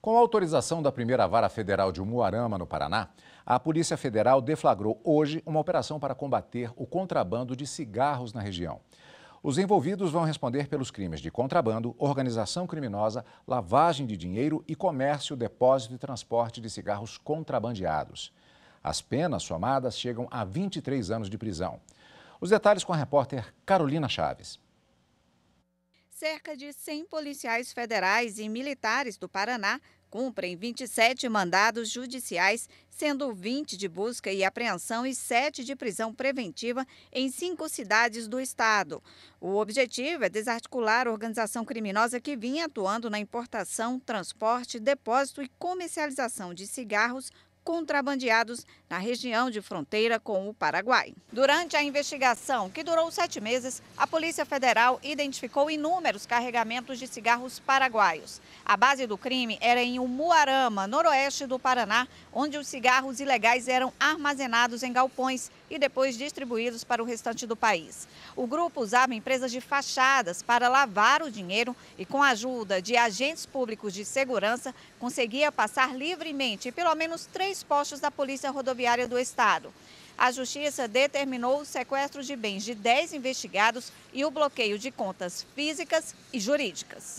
Com autorização da primeira vara federal de Umuarama, no Paraná, a Polícia Federal deflagrou hoje uma operação para combater o contrabando de cigarros na região. Os envolvidos vão responder pelos crimes de contrabando, organização criminosa, lavagem de dinheiro e comércio, depósito e transporte de cigarros contrabandeados. As penas somadas chegam a 23 anos de prisão. Os detalhes com a repórter Carolina Chaves. Cerca de 100 policiais federais e militares do Paraná cumprem 27 mandados judiciais, sendo 20 de busca e apreensão e 7 de prisão preventiva em cinco cidades do estado. O objetivo é desarticular a organização criminosa que vinha atuando na importação, transporte, depósito e comercialização de cigarros contrabandeados na região de fronteira com o Paraguai. Durante a investigação, que durou sete meses, a Polícia Federal identificou inúmeros carregamentos de cigarros paraguaios. A base do crime era em Umuarama, noroeste do Paraná, onde os cigarros ilegais eram armazenados em galpões e depois distribuídos para o restante do país. O grupo usava empresas de fachadas para lavar o dinheiro e, com a ajuda de agentes públicos de segurança, conseguia passar livremente pelo menos três postos da Polícia Rodoviária do Estado. A Justiça determinou o sequestro de bens de 10 investigados e o bloqueio de contas físicas e jurídicas.